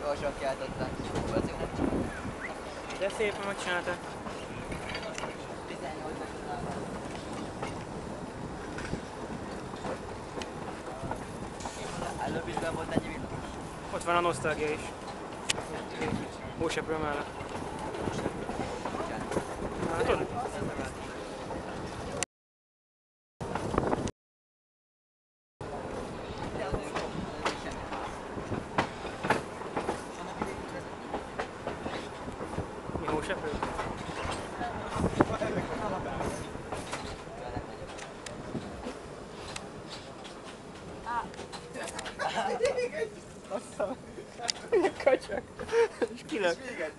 Gyorsan kiáltották. De szépen megcsinálta. Előbb is volt ennyi villamos. Ott van a nosztalgia is. Hóseprő mellett. Kacsak. És kilök. Még egy.